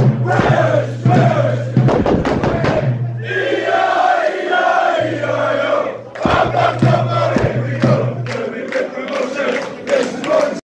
Right.